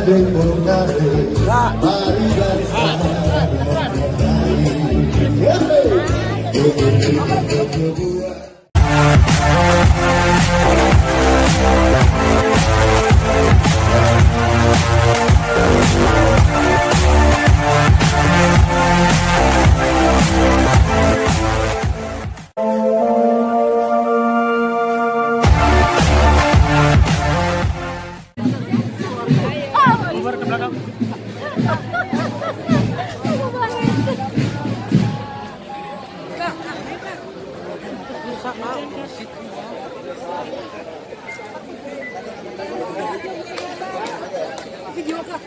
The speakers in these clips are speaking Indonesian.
também procurarei Maria Sagrada. rusak kak video kak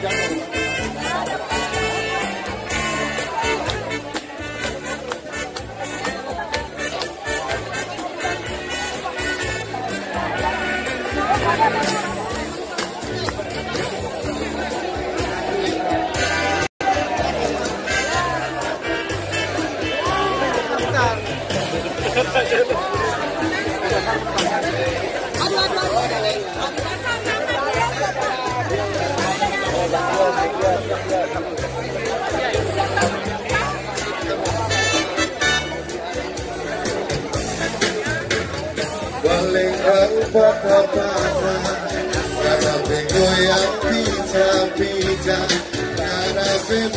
Balenggang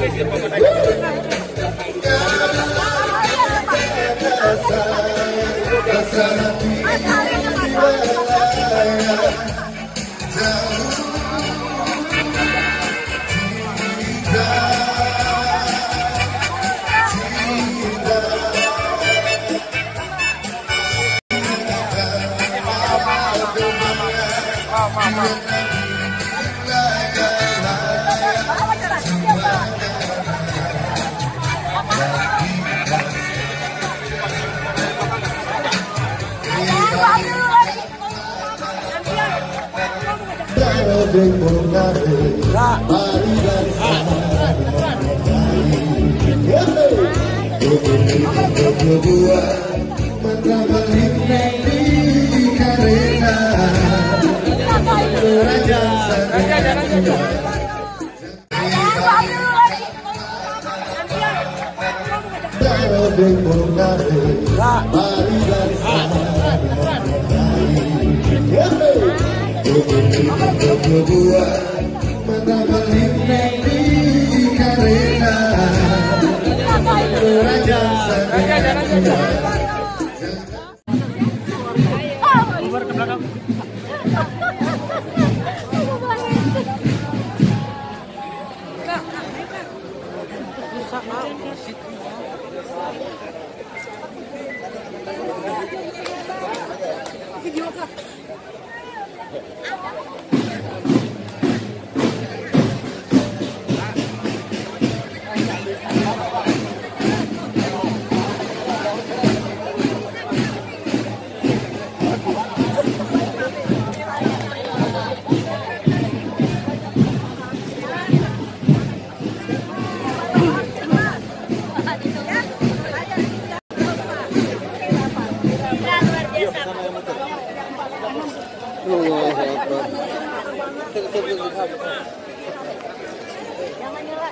lewat Berdua Mendapat hikmati karena Raja Raja Raja Bye. tua Jangan nyela.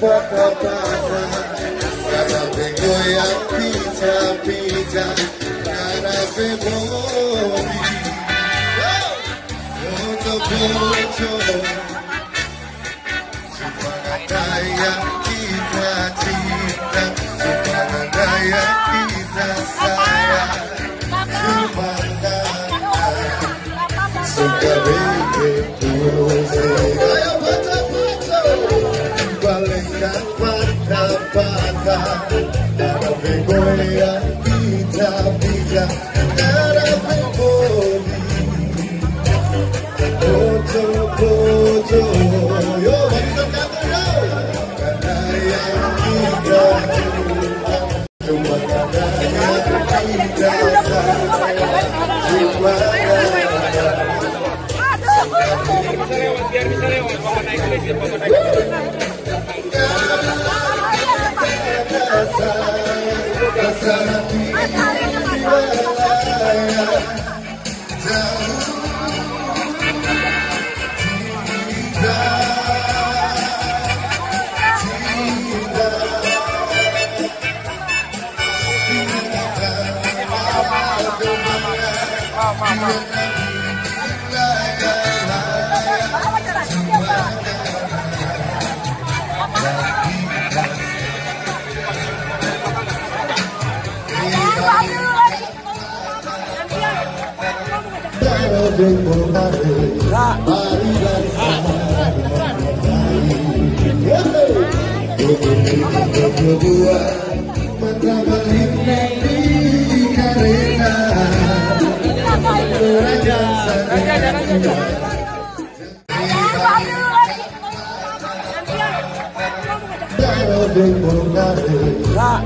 papa papa Kanapengo ya pita pita Kanapeboni Moto moto Supanadaya kita cinta Supanadaya kita sayang Supanadaya Suka baby to say Mama. decoraré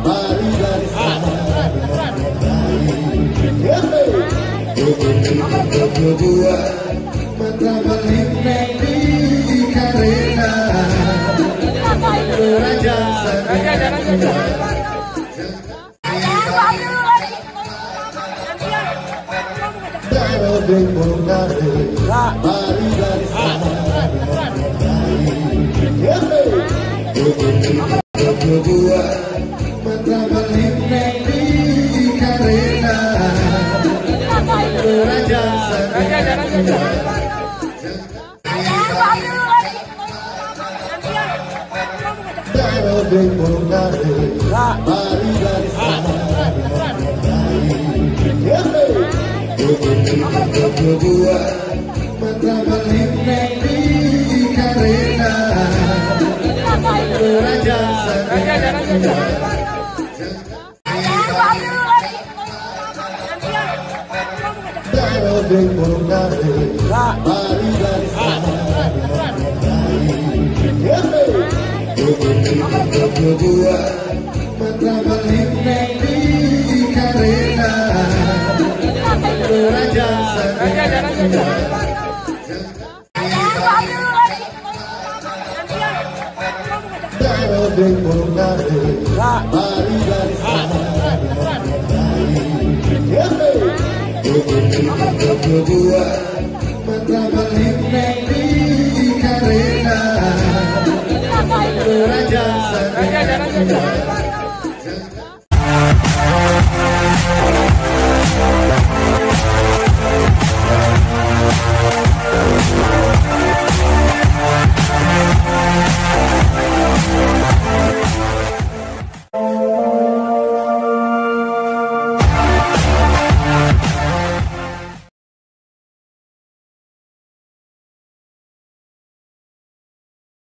María Berdua Mata balik di Raja Raja, jalan saja. Kalau dimulai hari dari Berdua Pertama lintang di karena Belajar sangat Hãy subscribe cho kênh Ghiền Mì Gõ Để không bỏ lỡ những video hấp dẫn Berdua. Mata